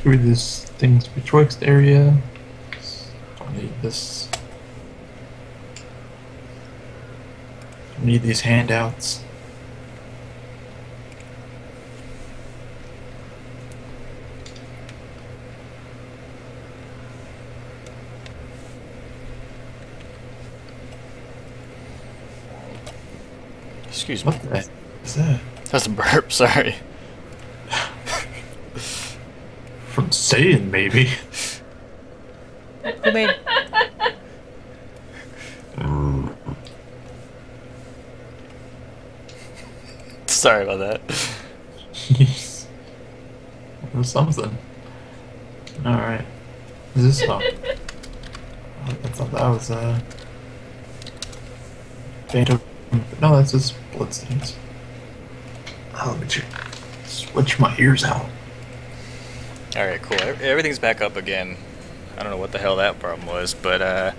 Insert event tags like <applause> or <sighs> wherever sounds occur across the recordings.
screw this things betwixt area. Don't need this. Don't need these handouts. Excuse me. What the heck is that? That's a burp, <laughs> sorry. From Satan, maybe. Who made Sorry about that. <laughs> Jeez. Something. Alright. Is this oh. I thought that was uh Phantom no that's just bloodstains. Oh, let me check. Switch my ears out. Alright, cool. Everything's back up again. I don't know what the hell that problem was, but uh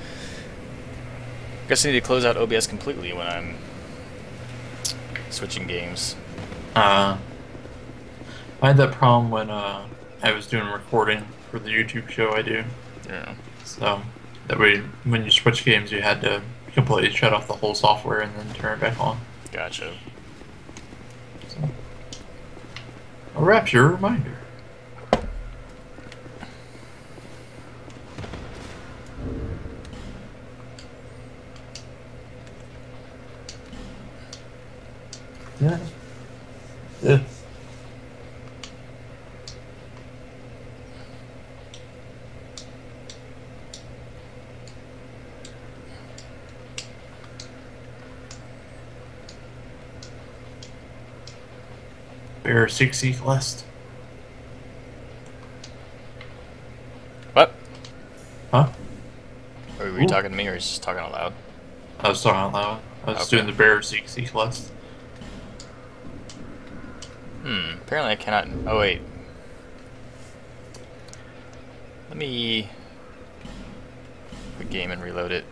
guess I need to close out OBS completely when I'm switching games. Uh I had that problem when uh I was doing recording for the YouTube show I do. Yeah. So that way when you switch games you had to completely shut off the whole software and then turn it back on. Gotcha. So a rapture reminder. Yeah. Yeah. Eek list. What? Huh? Are you Ooh. talking to me or you just talking out loud? I was talking out loud. I was Okay. doing the bear six eek list. Hmm, apparently I cannot. Oh, wait. Let me. Quit game and reload it.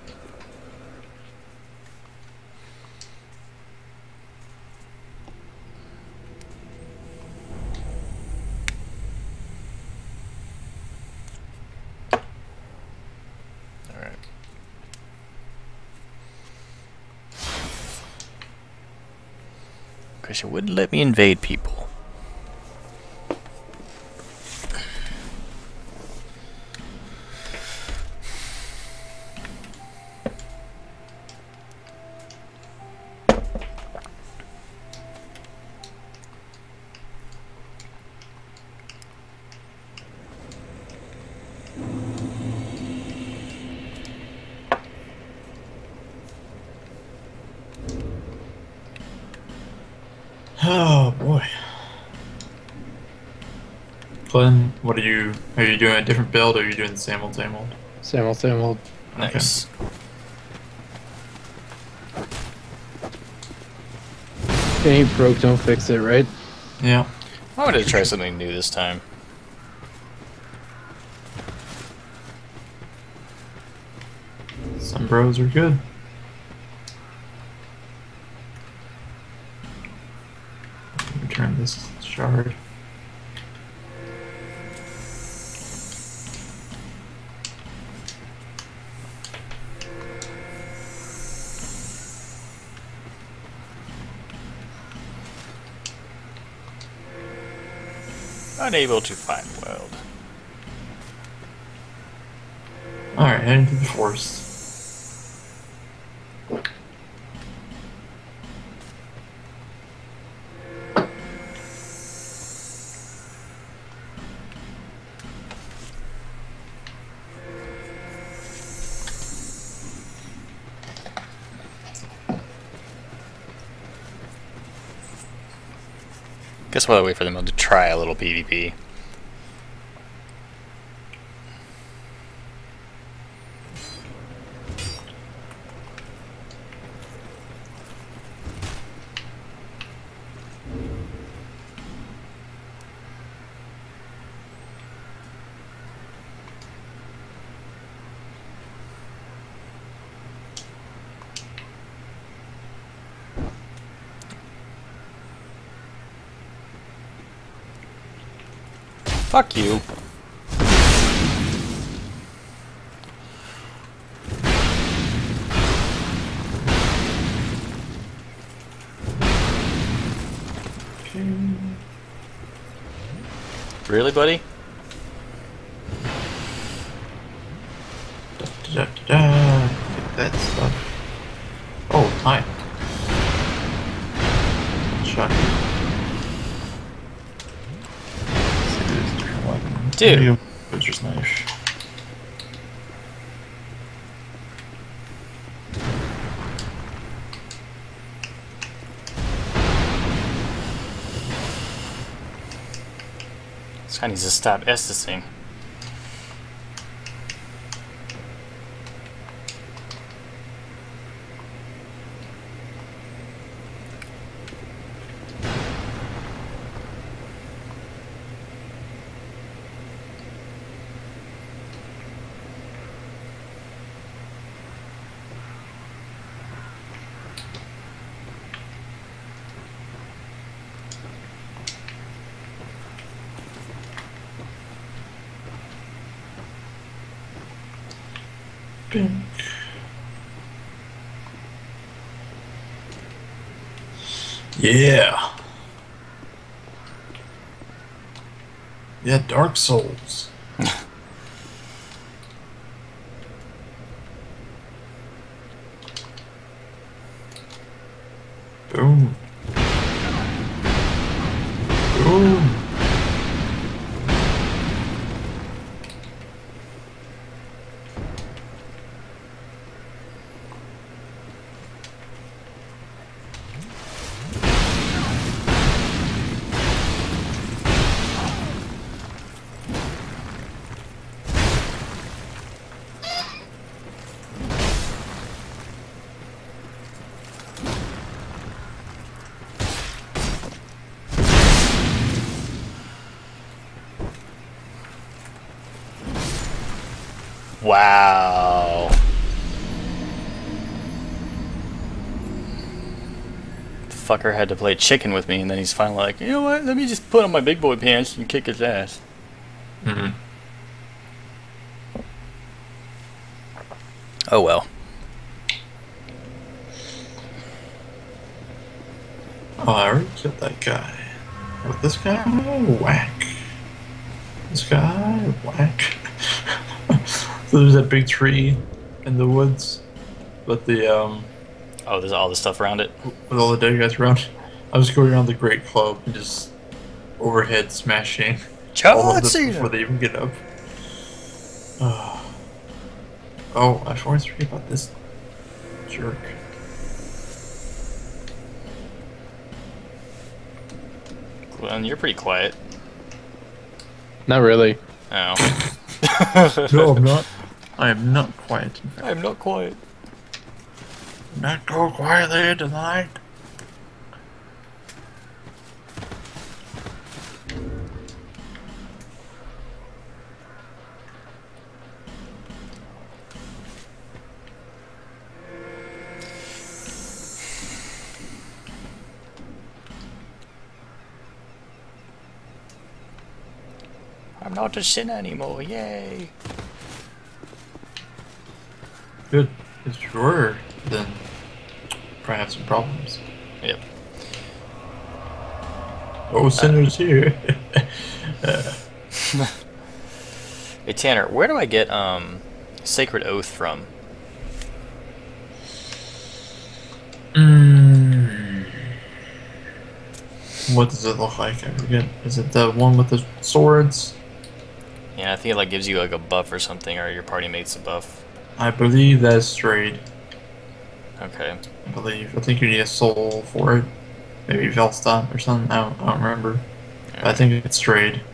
It wouldn't let me invade people. Glenn, what are you? Are you doing a different build, or are you doing the same old, same old? Same old, same old. Nice. If it ain't broke, don't fix it, right? Yeah. I wanted to try something new this time. Some bros are good. Return this shard. Unable to find weld. Alright, heading to the forest. Guess while I wait for them to try a little PvP. Fuck you. Really, buddy? There. Butcher's knife. This guy needs to stop estising. Yeah. Yeah, Dark Souls. Boom. Boom. Wow. The fucker had to play chicken with me, and then he's finally like, you know what? Let me just put on my big boy pants and kick his ass. Mm-hmm. Oh well. Oh, I already killed that guy. But this guy, whack. This guy, whack. So there's that big tree in the woods, with the um, Oh, there's all the stuff around it. with all the dead guys around. I was going around the Great Club and just overhead smashing all of them before they even get up. Oh, <sighs> oh I always forget about this jerk. Glenn, you're pretty quiet. Not really. Oh. <laughs> No, I'm not. I am not quiet. I'm not quiet. Not go quietly tonight. I'm not a sinner anymore. Yay. Good. Were, then probably have some problems. Yep. Oh, sinners here. <laughs> <laughs> Hey Tanner, where do I get um Sacred Oath from? mm. What does it look like? I forget. Is it the one with the swords? Yeah, I think it like gives you like a buff or something, or your party mates a buff. I believe that's Straid. Okay. I believe. I think you need a soul for it. Maybe Velstadt or something. I don't, I don't remember. But I think it's Straid. You can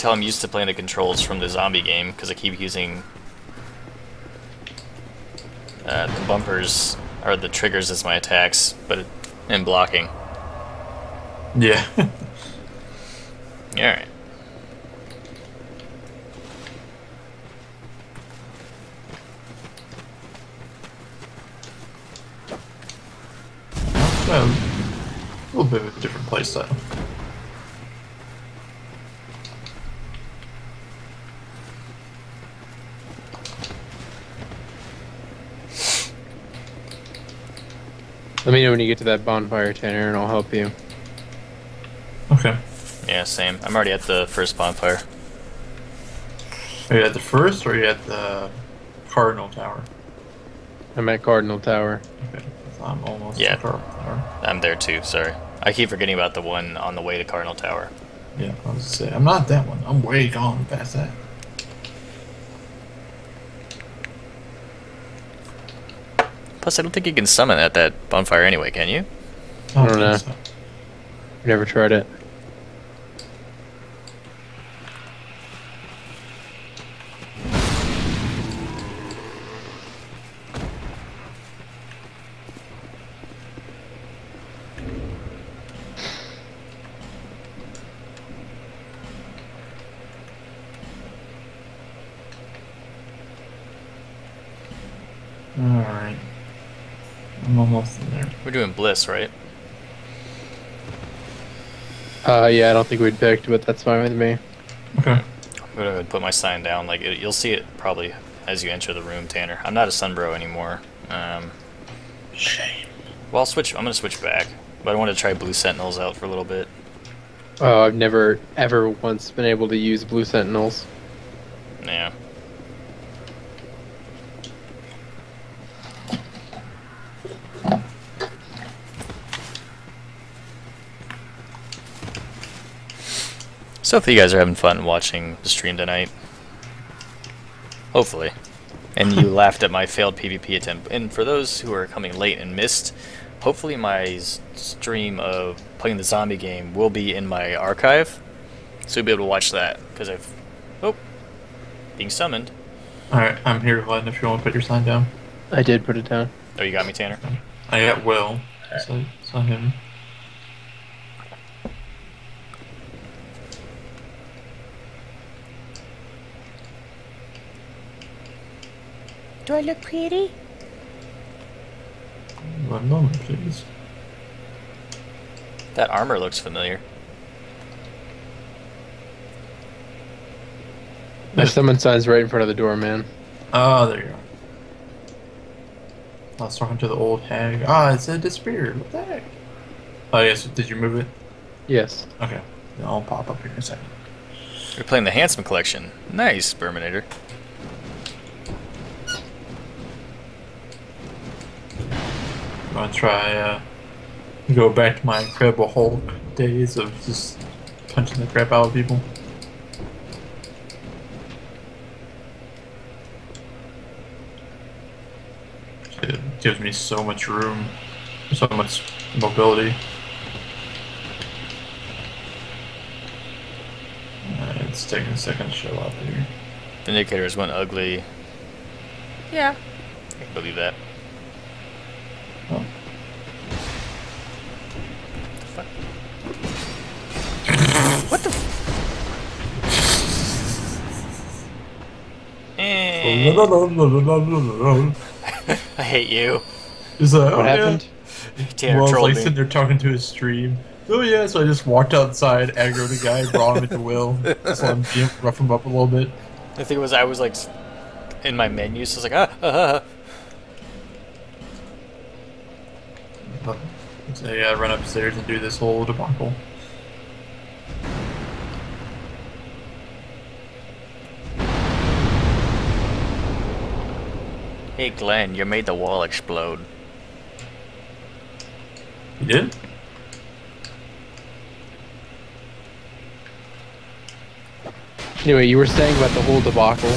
tell I'm used to playing the controls from the zombie game because I keep using uh, the bumpers or the triggers as my attacks, but in blocking. Yeah. <laughs> Alright. a little bit of a different playstyle. Let me know when you get to that bonfire, Tanner, and I'll help you. Okay. Yeah, same. I'm already at the first bonfire. Are you at the first, or are you at the Cardinal Tower? I'm at Cardinal Tower. Okay. I'm almost yeah. Cardinal Tower. I'm there too, sorry. I keep forgetting about the one on the way to Cardinal Tower. Yeah, I was say I'm not that one. I'm way gone past that. Plus, I don't think you can summon at that bonfire anyway, can you? I don't know. So. Never tried it. Alright. I'm almost in there. We're doing Bliss, right? Uh, yeah, I don't think we'd picked, but that's fine with me. Okay. I'm gonna put my sign down. Like it, you'll see it probably as you enter the room, Tanner. I'm not a Sunbro anymore. Um, Shame. Well, I'll switch. I'm gonna switch back, but I want to try Blue Sentinels out for a little bit. Oh, I've never ever once been able to use Blue Sentinels. Yeah. So if you guys are having fun watching the stream tonight, hopefully, and you <laughs> laughed at my failed PvP attempt, and for those who are coming late and missed, hopefully my stream of playing the zombie game will be in my archive, so you'll be able to watch that, because I've, oh, being summoned. Alright, I'm here, Glenn, if you want to put your sign down. I did put it down. Oh, you got me, Tanner? I got Will, so it's not him. Do I look pretty? One moment, please. That armor looks familiar. There's someone signs right in front of the door, man. Oh, there you are. I was talking to the old hag. Ah, it said disappeared. What the heck? Oh, yes. Did you move it? Yes. Okay. I'll pop up here in a second. You're playing the Handsome Collection. Nice, Berminator. Gonna try uh, go back to my Incredible Hulk days of just punching the crap out of people. It gives me so much room, so much mobility. Uh, it's taking a second to show up here. Vindicators went ugly. Yeah, I can believe that. I hate you. Is that What oh, happened? Yeah. Tanner well, I trolled like me. sitting there talking to his stream. Oh yeah, so I just walked outside, aggroed the guy, brought him into Will, <laughs> just let him you know, rough him up a little bit. The thing was, I was like in my menu, so I was like, ah, ah, ah. But, so yeah, I run upstairs and do this whole debacle. Hey Glenn, you made the wall explode. You did? Anyway, you were saying about the whole debacle.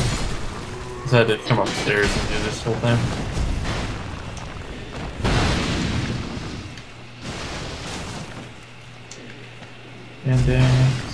So I had to come upstairs and do this whole thing. And dance.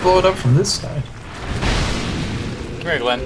Blow it up from this side? Come here, Glenn.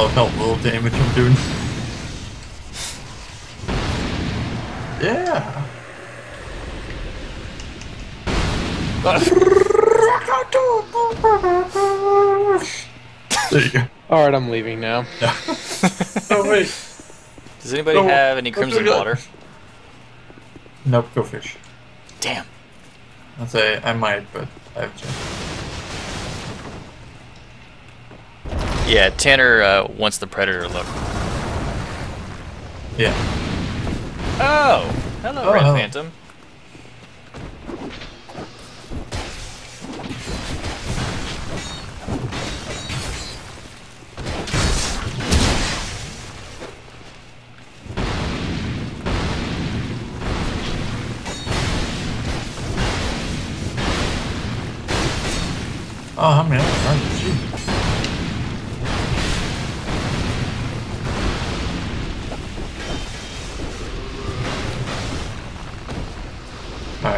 Love how little damage I'm doing. Yeah. there you go. Alright, I'm leaving now. Yeah. <laughs> oh, wait. Does anybody no, have any crimson water? Nope, go fish. Damn. I'll say I might, but I have to. Yeah, Tanner uh, wants the Predator look. Yeah. Oh! Hello, oh, Red hello. Phantom. Oh, how many are you?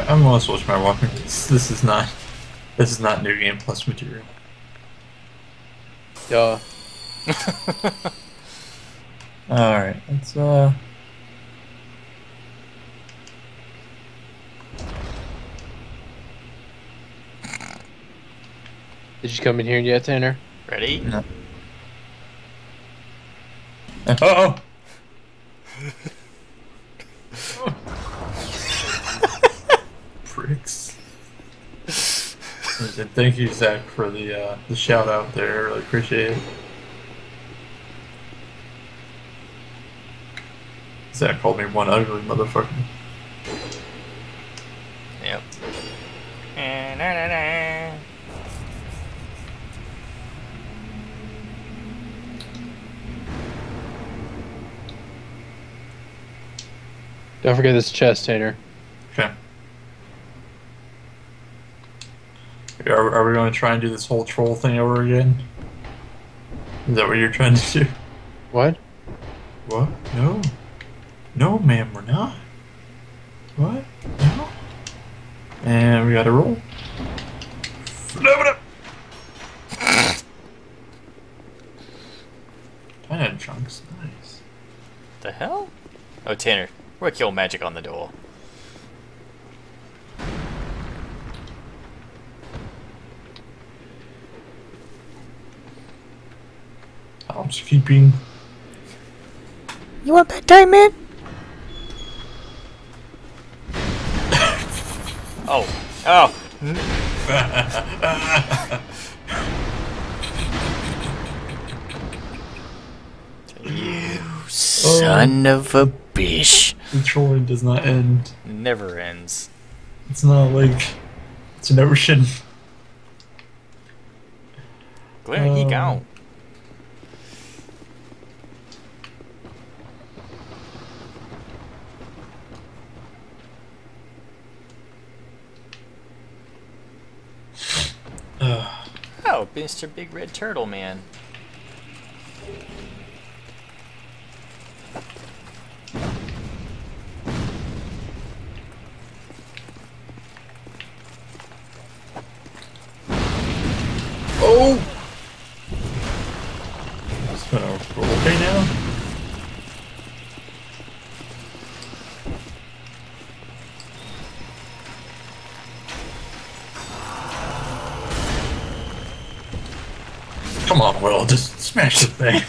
Alright, I'm gonna switch my weapon. This, this is not this is not new game plus material. Yeah. <laughs> Alright, let's uh Did you come in here yet, Tanner? Ready? No. Uh <laughs> oh! Thank you, Zach, for the uh, the shout out there. Really appreciate it. Zach called me one ugly motherfucker. Yep. Don't forget this chest, Tanner. Okay. Are, are we going to try and do this whole troll thing over again? Is that what you're trying to do? What? What? No. No, ma'am, we're not. What? No. And we got to roll. Ten chunks, nice. The hell? Oh, Tanner, work your magic on the door. Housekeeping. You want bedtime, man? <coughs> oh. Oh. <laughs> you son oh. of a bitch. The trolling does not end. Never ends. It's not like it's an ocean. Glare um, geek out. Mr. Big Red Turtle Man. Come on, Will, just smash the thing. <laughs>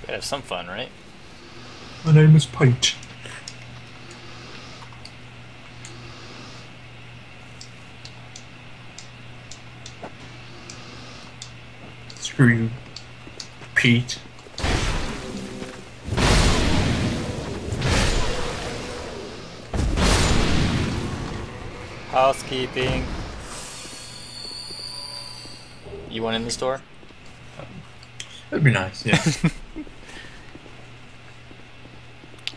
Gotta have some fun, right? My name is Pite. Screw you, Pete. Housekeeping. You want in the store? That'd be nice, yeah. <laughs>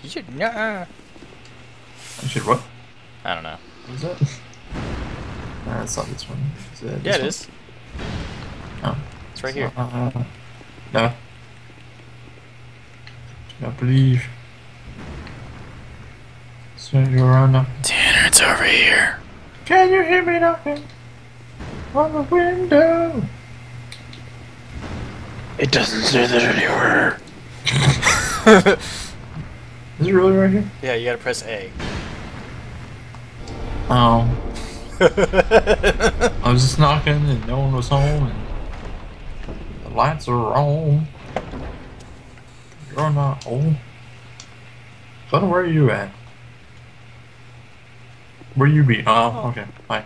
You should. Nah. I should what? I don't know. What is that? Nah, that's not this one. Is it Yeah, it this is. Oh. It's right here. Uh, no. Do not believe. So you're around now. Tanner, it's over here. Can you hear me knocking on the window? It doesn't say that anywhere. <laughs> Is it really right here? Yeah, you gotta press A. Oh. <laughs> I was just knocking and no one was home and the lights are on. You're not home. Son, where are you at? Where you be? Oh, oh. okay. Bye.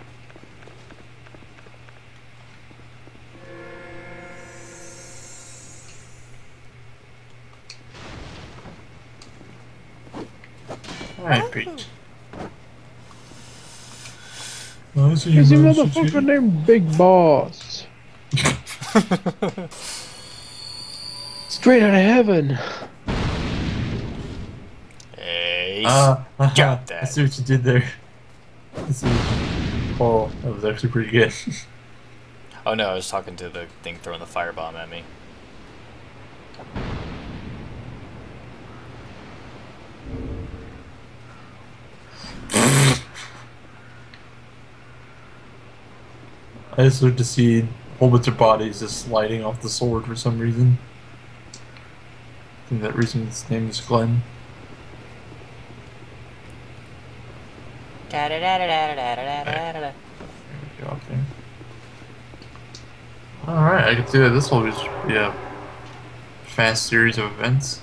I see you, There's a motherfucker named Big Boss. <laughs> Straight out of heaven. Ace. Ah, Got uh, I that. see what you did there. I see what you- Oh, that was actually pretty good. oh no, I was talking to the thing throwing the firebomb at me. I just started to see a whole bunch of bodies just sliding off the sword for some reason. I think that reason his name is Glenn. There we go, okay. Alright, I can see that this will just be a fast series of events.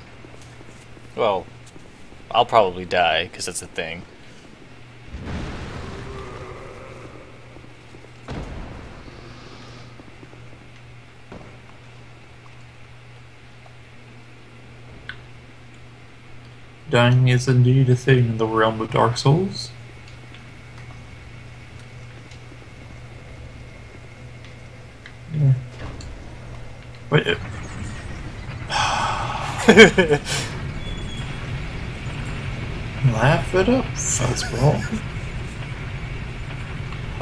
Well, I'll probably die because that's a thing. Dying is indeed a thing in the realm of Dark Souls. Yeah. Wait. <sighs> Laugh it up, fuzzball.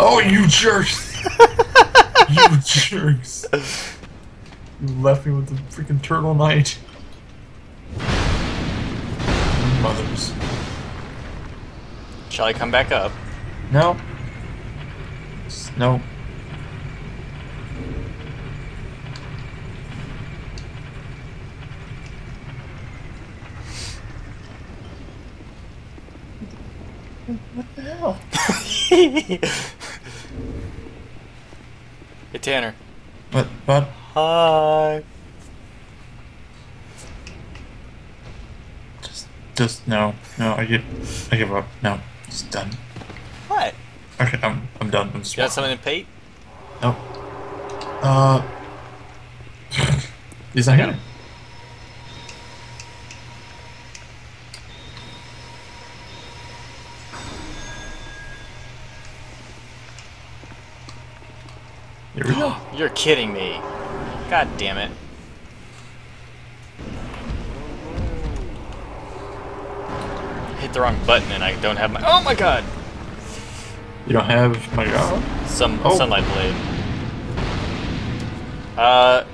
Oh, you jerks! <laughs> you jerks! You left me with the freaking turtle knight. Mothers. Shall I come back up? No. No. What the hell? <laughs> Hey Tanner. What? What? Hi. Just, just no, no. I give, I give up. No, it's done. What? Okay, I'm, I'm done. I'm just. You got something to Pate? No. Uh. <laughs> Is that him? Here we go. <gasps> You're kidding me. God damn it. Hit the wrong button and I don't have my. Oh my god! You don't have my god. Some oh. sunlight blade. Uh,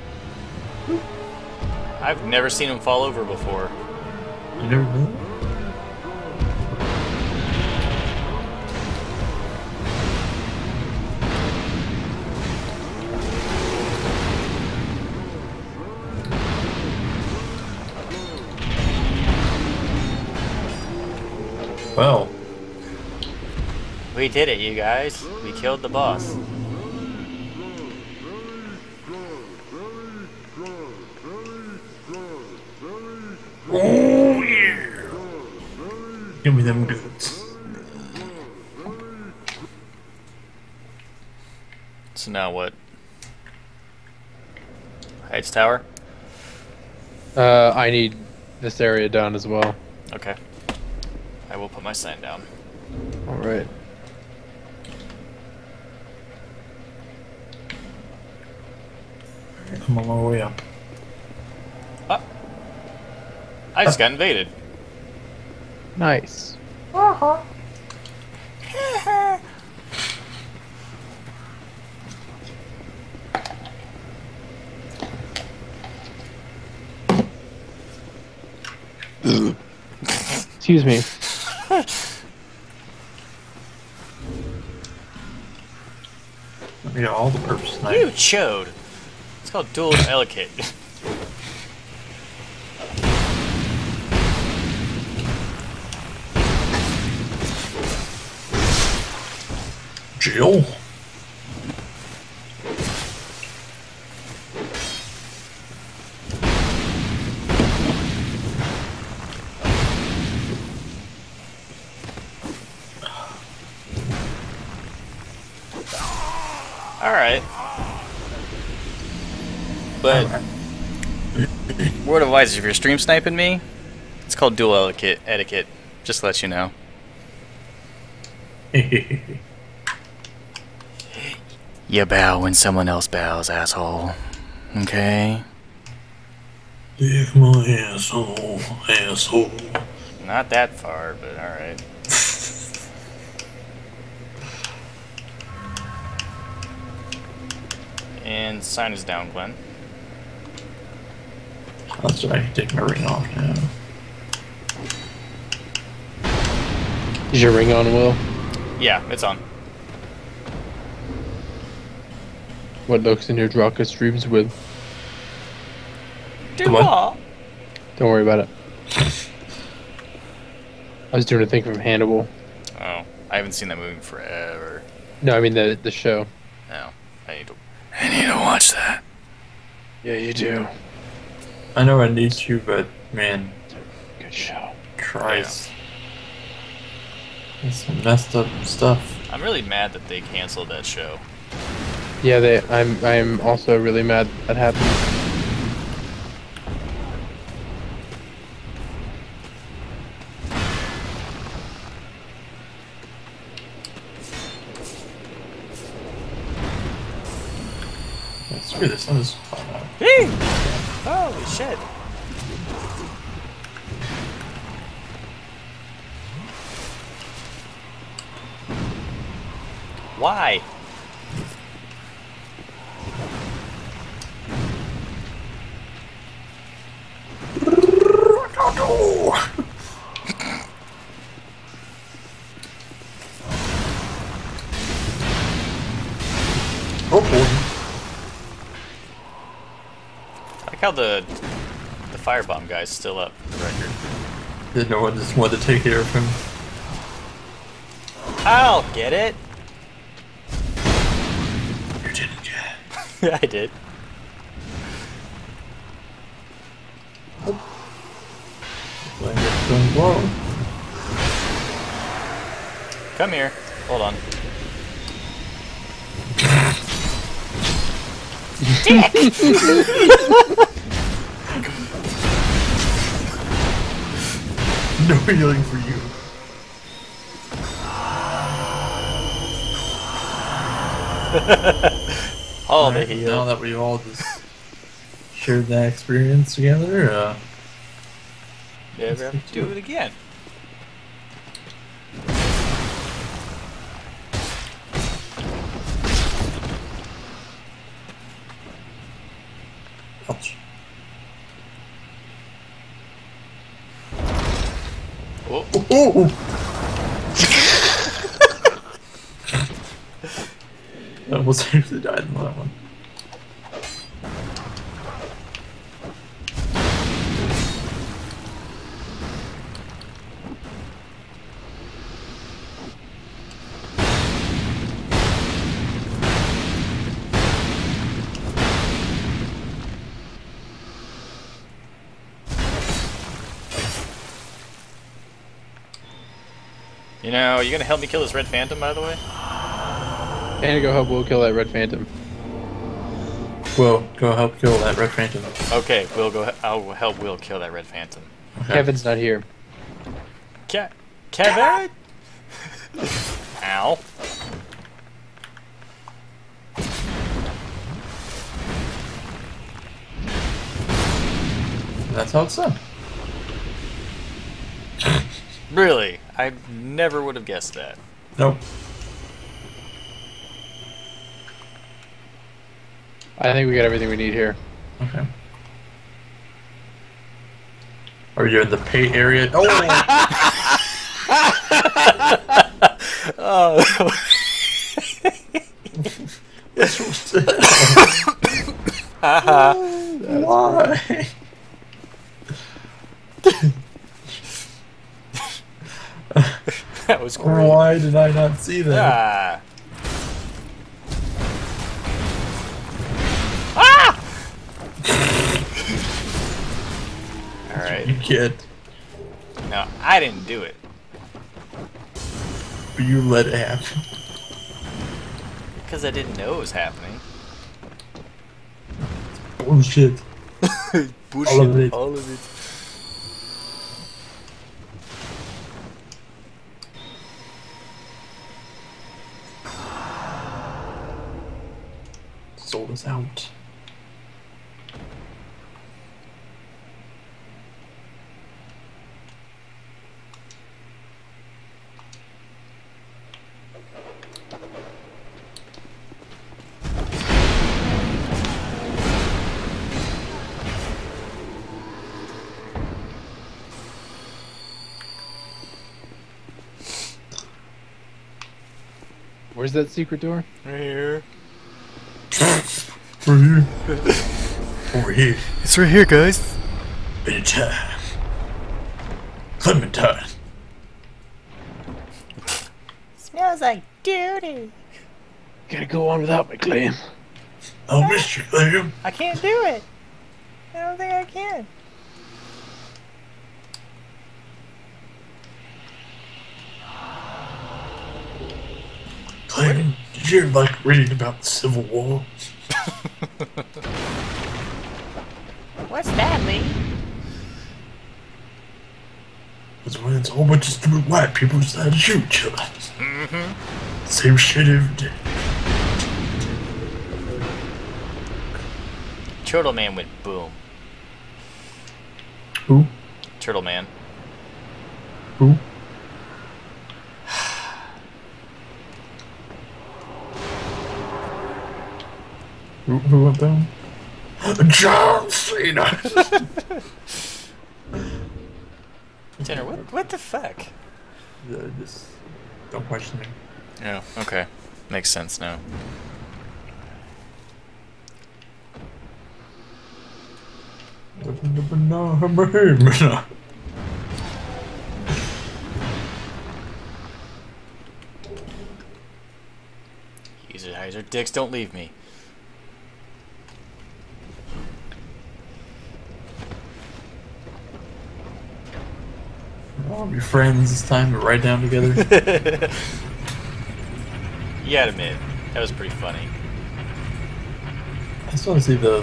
I've never seen him fall over before. You never We did it, you guys. We killed the boss. Oh yeah! Give me them goods. So now what? Heide's Tower? Uh, I need this area done as well. Okay. I will put my sign down. Alright. I'm a long way up. Ah. I just got invaded. Nice. Uh-huh. Excuse me. Yeah, all the purpose You chode. Called duel etiquette. <laughs> Jill. Word of advice, if you're stream sniping me, it's called duel etiquette, etiquette. Just to let you know. <laughs> you bow when someone else bows, asshole. Okay? Dick my asshole, asshole. Not that far, but alright. <laughs> And sign is down, Glenn. That's right, I can take my ring off now. Is your ring on, Will? Yeah, it's on. What looks in your Draka streams with? Do what? Don't worry about it. I was doing a thing from Hannibal. Oh, I haven't seen that movie forever. No, I mean the the show. No, I need to I need to watch that. Yeah, you do. I know I need to, but man. Good show. Christ. Yeah. some messed up stuff. I'm really mad that they canceled that show. Yeah, they. I'm. I'm also really mad that happened. Why? oh boy. like how the the firebomb guy's still up the record. Did no one just want to take care of him? I'll get it. <laughs> I did. Come here. Hold on. Dick! <laughs> no healing for you. <laughs> all right. the. Now that we've all just shared that experience together, uh, we have to do it again. Ouch. Oh. oh, oh. oh. I almost <laughs> actually died in that one. You know, are you gonna help me kill this red phantom, by the way? And go help Will kill that red phantom. Will, go help kill that red phantom. Okay, we'll go. I'll help Will kill that red phantom. Okay. Kevin's not here. Ke Kevin. Ow. That's how it's done. Really, I never would have guessed that. Nope. I think we got everything we need here. Okay. Are you in the pay area? Oh! <laughs> Oh. Haha. Why? <laughs> that was great. Why did I not see that? Ah! You kid. No, I didn't do it. You let it happen. Because I didn't know it was happening. Bullshit. <laughs> Bullshit. of it. All of it. Sold us out. Where's that secret door? Right here. Over here. Over here. It's right here, guys. Anytime. Clementine. Smells like duty. Gotta go on without my Clem. I'll miss you, Liam. I can't do it. I don't think I can. Did you like reading about the Civil War? <laughs> What's that, Lee? It's when it's a whole bunch of stupid white people decide to shoot each other. Mm -hmm. Same shit every day. Turtle Man went boom. Who? Turtle Man. Who? Who, who went down? John Cena! Tanner, what, what the fuck? Uh, just don't question me. Oh, okay. Makes sense now. <laughs> User Heiser dicks don't leave me. All your friends this time to ride down together. <laughs> You gotta admit, that was pretty funny. I just want to see the.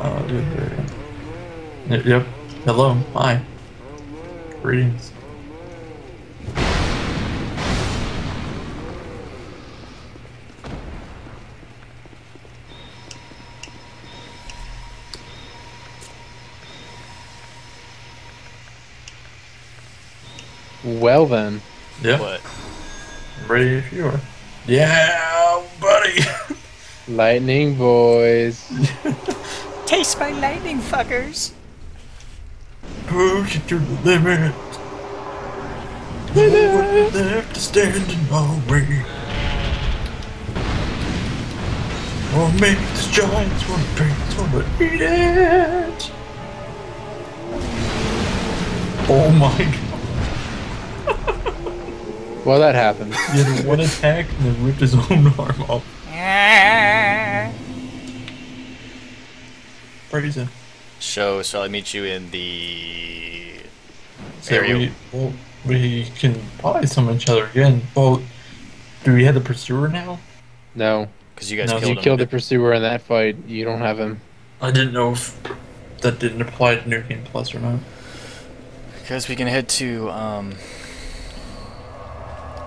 Uh, oh, dude, there. Yep, Yep. Hello. Hi. Greetings. Well then. Yeah. What? I'm ready if you are. Yeah, buddy. Lightning boys. <laughs> Taste my lightning, fuckers. Push it to the limit. No one left to stand in my way. Or make these giants wanna dance, wanna eat it. Oh my god. Well, that happened. <laughs> He had one attack and then ripped his <laughs> own arm off. Praise him. So, shall I meet you in the So area? we, well, we can probably summon each other again. Well, do we have the pursuer now? No. Because you guys No, killed You him. killed the pursuer in that fight. You don't have him. I didn't know if that didn't apply to New Game Plus or not. Because we can head to um,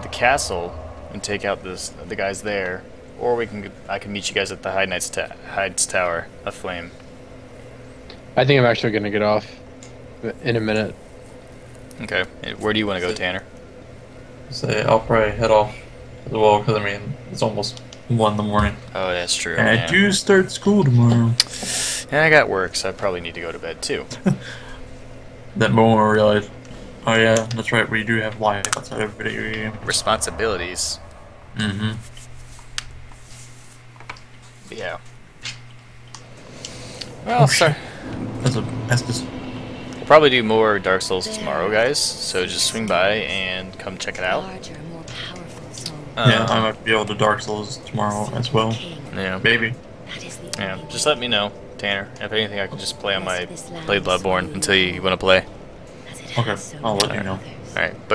the castle and take out this the guys there, or we can I can meet you guys at the Heide Knights ta- Heide's Tower of Flame. I think I'm actually gonna get off in a minute. Okay, eh, where do you want to go, Tanner? Say I'll probably head off as well because I mean it's almost one in the morning. Oh, that's true. And yeah. I do start school tomorrow. And I got work, so I probably need to go to bed too. <laughs> That moment I realized, oh yeah, that's right. We do have life outside of video game. Responsibilities. Mm-hmm. Yeah. Well, sorry. That's a that's just We'll probably do more Dark Souls tomorrow, guys. So just swing by and come check it out. Larger, more powerful soul. yeah. Um, I might be able to Dark Souls tomorrow as well. Yeah. Maybe. That is the Yeah, just let me know, Tanner. If anything, I can just play on my play Bloodborne until you want to play. Okay, I'll let you know. All right.